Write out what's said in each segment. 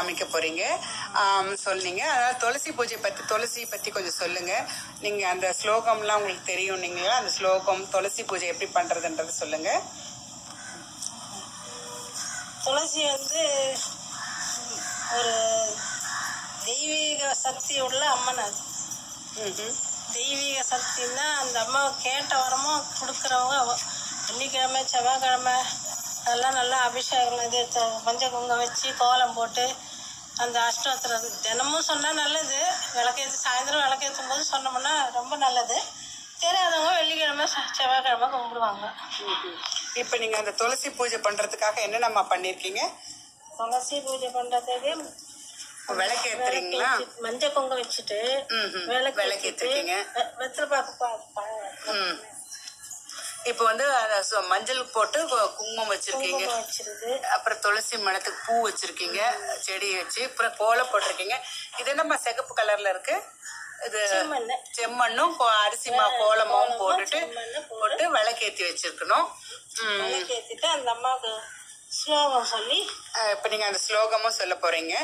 காமிக்க போறீங்க. சொன்னீங்க அதாவது துளசி பூஜை பத்தி துளசி பத்தி கொஞ்சம் சொல்லுங்க. நீங்க அந்த ஸ்லோகம்லாம் உங்களுக்கு தெரியும் நீங்களா அந்த ஸ்லோகம் துளசி பூஜை எப்படி பண்றதுன்றது சொல்லுங்க. துளசி வந்து ஒரு தெய்வீக சக்தி உள்ள அம்மன் அது. தெய்வீக சக்தின்னா அந்த அம்மா கேட்ட வரமும் கொடுக்குறவங்க. வெள்ளிக்கிழமை செவ்வாய்க்கிழமை அதெல்லாம் நல்லா அபிஷேகம் இது மஞ்சள் குங்குமம் வச்சு கோலம் போட்டு அந்த அஷ்டோத்திரம் தினமும் சொன்னால் நல்லது விளக்கேற்றி சாயந்தரம் விளக்கேற்றும் போது சொன்னோம்னா ரொம்ப நல்லது தெரியாதவங்க வெள்ளிக்கிழமை செவ்வாய்க்கிழமை கும்பிடுவாங்க. இப்ப நீங்க அந்த துளசி பூஜை பண்றதுக்காக என்னென்னமா பண்ணிருக்கீங்க துளசி பூஜை பண்ணுறதுக்கு விளக்கு ஏத்துறீங்களா மஞ்சள் குங்குமம் வச்சுட்டு ம்ஹும். விளக்கு விளக்கு வச்சுட்டு ஏத்திருக்கீங்க. வெ- வெத்தலை பாக்கு. இப்ப வந்து மஞ்சள் போட்டு குங்குமம் வச்சிருக்கீங்க. அப்புறம் துளசி மணத்துக்கு பூ வச்சிருக்கீங்க. செடி வச்சு அப்புறம் கோலம் போட்டிருக்கீங்க. இது என்னம்மா சிகப்பு கலர்ல இருக்கு? இது செம்மண்ணு. செம்மண்ணும் அரிசி மா கோலமும் போட்டுட்டு போட்டு. விளக்கேத்தி வச்சிருக்கணும். அந்த அம்மாவுக்கு ஸ்லோகம் சொல்லி? இப்ப நீங்க அந்த ஸ்லோகமும் சொல்ல போறீங்க.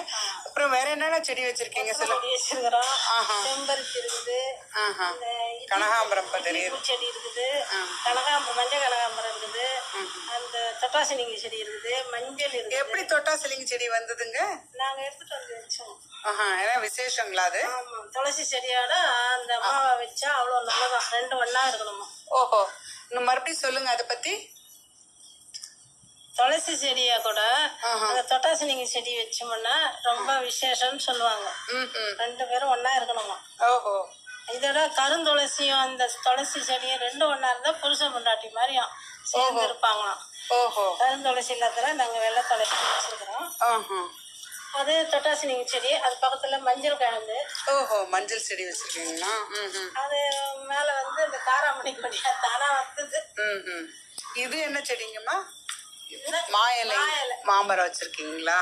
அப்புறம் வேற என்னென்ன செடி வச்சிருக்கீங்க? சொல்ல வச்சிருக்கிறோம். செம்பருத்தி இருக்குது கனகாம்பரம் பதறி செடி இருக்குது. கனகாம்பரம் மஞ்சள் கனகாம்பரம் இருக்குது. அந்த தொட்டாசினிங்கி செடி இருக்குது. மஞ்சள் இருக்குது. எப்படி தொட்டா சிலிங்க செடி வந்ததுங்க? நாங்க எடுத்துட்டு வந்து வச்சோம். ஆஹா ஏன்னா விசேஷங்களா அது? துளசி செடியோட அந்த அம்மாவை வச்சா அவ்வளவு நல்லதான் ரெண்டு ஒண்ணா இருக்கணுமா? ஓஹோ. இன்னும் மறுபடியும் சொல்லுங்க அதை பத்தி. துளசி செடியா கூட. அந்த தொட்டாசினிங்கி செடி வச்சோம்னா ரொம்ப விசேஷம்னு சொல்லுவாங்க. ரெண்டு பேரும் ஒண்ணா இருக்கணுமா? ஓஹோ. இதோட கருந்துளசியும் அந்த துளசி செடியும் ரெண்டும் ஒண்ணா இருந்தா புருஷன் பொண்டாட்டி மாதிரியும் சேர்ந்து இருப்பாங்களாம் ஓஹோ. கருந்துளசி இல்லாதல நாங்க வெள்ளை துளசி வச்சிருக்கிறோம். அது தொட்டாசினிங்கி செடி அது பக்கத்துல மஞ்சள் கிழங்கு. ஓஹோ மஞ்சள் செடி வச்சிருக்கீங்களா? அது மேல வந்து இந்த காராமணி கொடியா தானா வந்தது. இது என்ன செடிங்கம்மா? மா இலை. மாமரம் வச்சிருக்கீங்களா?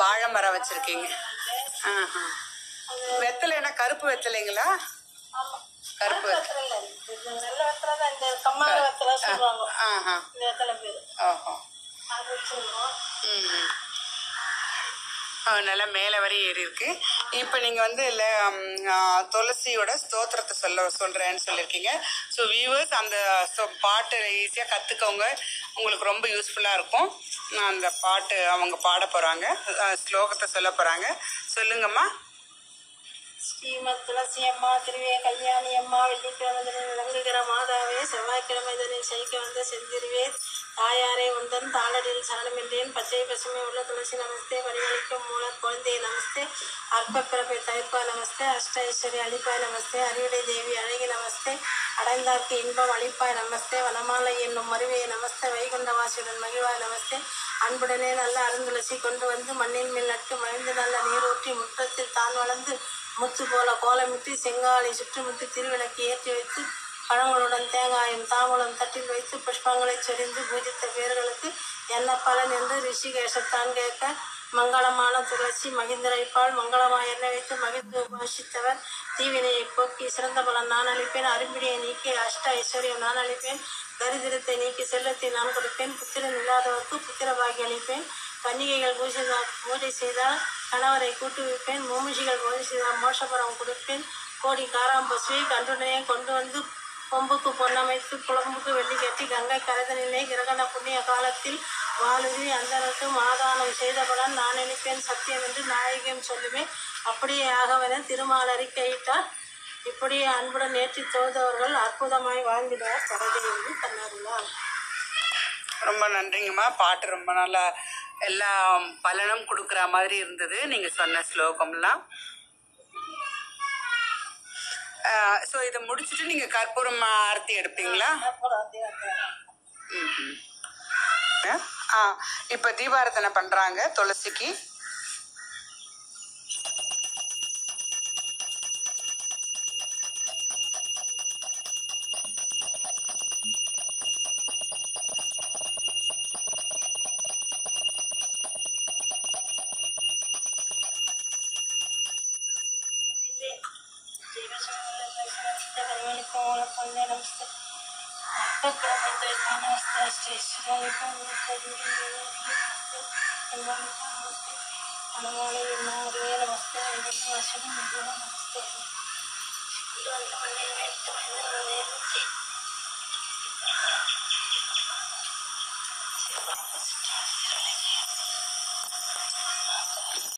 வாழை மரம் வச்சிருக்கீங்க. வெத்தலை என்ன? கருப்பு வெத்தலைங்களா? கருப்பு நல்லா மேலே வரை ஏறி இருக்கு. இப்போ நீங்கள் வந்து இல்லை துளசியோட ஸ்தோத்திரத்தை சொல்ல சொல்கிறேன்னு சொல்லியிருக்கீங்க. ஸோ வியூவர்ஸ் அந்த பாட்டு ஈஸியாக கற்றுக்கவங்க உங்களுக்கு ரொம்ப யூஸ்ஃபுல்லாக இருக்கும். நான் அந்த பாட்டு அவங்க பாட போகிறாங்க ஸ்லோகத்தை சொல்ல போகிறாங்க சொல்லுங்கம்மா. ஸ்ரீமத் துளசி அம்மா திருவே கல்யாணி அம்மா வெள்ளிக்கிழமை விளங்குகிற மாதாவே செவ்வாய்க்கிழமை தினம் செய்க வந்த செந்திருவே தாயாரே உந்தன் தாளடில் சரணமின்றேன் பச்சை பசுமை உள்ள துளசி நமஸ்தே. பரிமளிக்கும் மூல குழந்தையை நமஸ்தே. அற்ப பிறப்பை தவிர்ப்பா நமஸ்தே. அஷ்ட ஐஸ்வர்ய அளிப்பாய் நமஸ்தே. அறிவுடை தேவி அழகி நமஸ்தே. அடைந்தார்க்கு இன்பம் அளிப்பாய். நமஸ்தே. வனமாலை என்னும் மருவியை நமஸ்தே. வைகுண்டவாசியுடன் மகிழ்வாய். நமஸ்தே. அன்புடனே நல்ல அருந்துளசி கொண்டு வந்து மண்ணின் மேல் நட்டு மகிழ்ந்து நல்ல நீரூற்றி முற்றத்தில் தான் வளர்ந்து முத்து போல கோலமிட்டு செங்காலை சுற்றுமுட்டு திருவிளக்கு ஏற்றி வைத்து பழங்களுடன் தேங்காயும் தாம்பூலம் தட்டில் வைத்து புஷ்பங்களை சொரிந்து பூஜித்த பேர்களுக்கு என்ன பலன் என்று ரிஷிகேஷத்தான் கேட்க மங்களமான துளசி மகிந்திரைப்பால் மங்களமாக எண்ணெய் வைத்து மகிழ்ந்து உபாசித்தவர். தீவினையை போக்கி சிறந்த பலன் நான் அளிப்பேன். அரும்பிடியை நீக்கி அஷ்ட ஐஸ்வர்யம் நான் அளிப்பேன். தரித்திரத்தை நீக்கி செல்லத்தை நான் கொடுப்பேன். புத்திரன் இல்லாதவருக்கு புத்திர பாகி அளிப்பேன். கன்னிகைகள் பூஜை பூஜை செய்தால் கணவரை கூட்டுவிப்பேன். மூமிஷிகள் பூஜை செய்தால் மோஷபுரம் கொடுப்பேன். கோடி காராம்பசுவை கன்றுடனே கொண்டு வந்து கொம்புக்கு பொன்னமைத்து குழம்புக்கு வெள்ளி கட்டி கங்கை கரைதனிலே கிரகண புண்ணிய காலத்தில் வாழுதி அந்தனுக்கு மாதானம் செய்தபடன் நான் நினைப்பேன் சத்தியம் என்று நாயகம் சொல்லுவேன் அப்படியே ஆகவென திருமால் அறிக்கையிட்டார் இப்படியே அன்புடன் ஏற்றி தொழுதவர்கள் அற்புதமாய் வாழ்ந்திடுவார் என்று தன்னாருளார் ரொம்ப நன்றிங்கம்மா. பாட்டு ரொம்ப நல்லா எல்லா பலனும் கொடுக்குற மாதிரி இருந்தது. நீங்கள் சொன்ன ஸ்லோகம்லாம். ஸோ இதை முடிச்சுட்டு நீங்க கற்பூரம் ஆரத்தி எடுப்பீங்களா? ஆ இப்போ தீபாரத்தனை பண்றாங்க துளசிக்கு. Thank you. జీవశ్రమంతో పరిమళికోల పొందే నమస్తే అట్టగ్రహంతో నమస్తే శ్రీశ్రీ ഹനുമാനെ മാറിയ നമസ്തേ നമസ്തേ